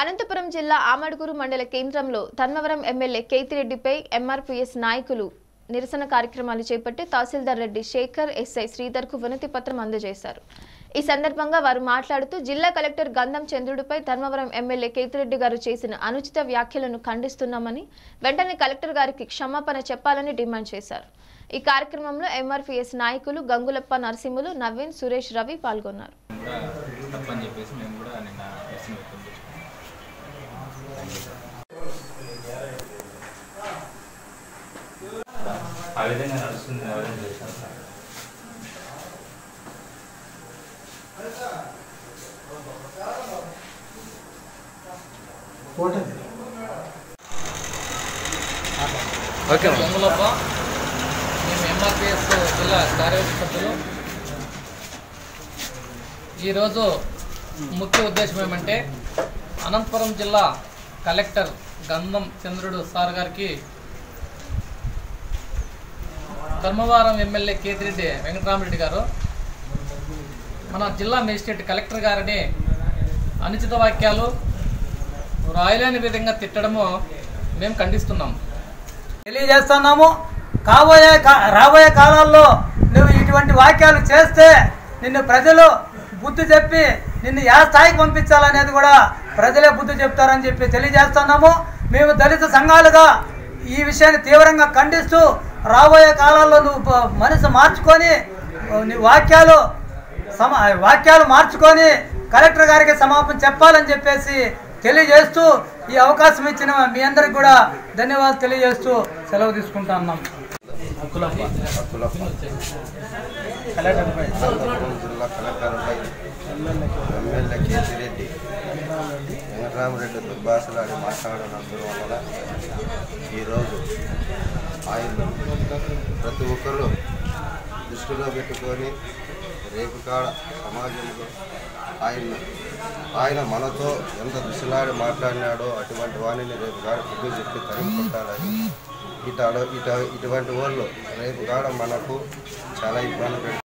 అనంతపురం జిల్లా ఆమడుగురు మండల కేంద్రంలో ధర్మవరం ఎమ్మెల్యే కేతిరెడ్డిపై ఎంఆర్పీఎస్ నాయకులు నిరసన కార్యక్రమాలు చేపట్టి తహసీల్దార్ రెడ్డి శేఖర్ ఎస్ఐ శ్రీధర్కు వినతి పత్రం అందజేశారు. ఈ సందర్భంగా వారు మాట్లాడుతూ జిల్లా కలెక్టర్ గంధం చంద్రుడిపై ధర్మవరం ఎమ్మెల్యే కేతిరెడ్డి గారు చేసిన అనుచిత వ్యాఖ్యలను ఖండిస్తున్నామని వెంటనే కలెక్టర్ గారికి క్షమాపణ చెప్పాలని డిమాండ్ చేశారు. ఈ కార్యక్రమంలో ఎంఆర్పీఎస్ నాయకులు గంగులప్ప నరసింహులు నవీన్ సురేష్ రవి పాల్గొన్నారు. కూడా తప్పని చెప్పేసి మేము కూడా నిన్న వ్యక్తం వ్యక్తం చేసినాం ఆ విధంగా నడుస్తుంది ఎవరైనా చేశారు సార్ ఓకే గంగులప్ప మేము ఎంఆర్పిఎస్ జిల్లా కార్యవర్గ సభ్యులు ఈరోజు ముఖ్య ఉద్దేశం ఏమంటే అనంతపురం జిల్లా కలెక్టర్ గంధం చంద్రుడు సార్ గారికి ధర్మవరం ఎమ్మెల్యే కేతిరెడ్డి వెంకటరామరెడ్డి గారు మన జిల్లా మేజిస్ట్రేట్ కలెక్టర్ గారిని అనుచిత వాక్యాలు రాయలేని విధంగా తిట్టడము మేము ఖండిస్తున్నాం. తెలియజేస్తున్నాము. కాబోయే కా- రాబోయే కాలాల్లో నువ్వు ఇటువంటి వాక్యాలు చేస్తే నిన్ను ప్రజలు బుద్ధి చెప్పి నిన్ను ఏ స్థాయికి పంపించాలనేది కూడా ప్రజలే బుద్ధి చెప్తారని చెప్పి తెలియజేస్తున్నాము. మేము దళిత సంఘాలుగా ఈ విషయాన్ని తీవ్రంగా ఖండిస్తూ రాబోయే కాలాల్లో నువ్వు మనసు మార్చుకొని నీ వాక్యాలు సమ వాక్యాలు మార్చుకొని కలెక్టర్ గారికి సమాపం చెప్పాలని చెప్పేసి తెలియజేస్తూ ఈ అవకాశం ఇచ్చిన మీ అందరికి కూడా ధన్యవాదాలు తెలియజేస్తూ సెలవు తీసుకుంటా ఉన్నాం. అనంతపురం జిల్లా కలెక్టర్పై ఎమ్మెల్యే కేతిరెడ్డి వెంకటరామరెడ్డి దుర్భాషలాడి మాట్లాడినందున వలన ఈరోజు ఆయన ప్రతి ఒక్కరూ దృష్టిలో పెట్టుకొని రేపు కాడ సమాజంలో ఆయన ఆయన మనతో ఎంత దుస్తులాడి మాట్లాడినాడో అటువంటి వాణిని రేపు కాడ బుద్ధి చెప్పి తరిమి కొట్టాలని ఇట ఇట ఇటువంటి వాళ్ళు రేపు కాడ మనకు చాలా ఇబ్బంది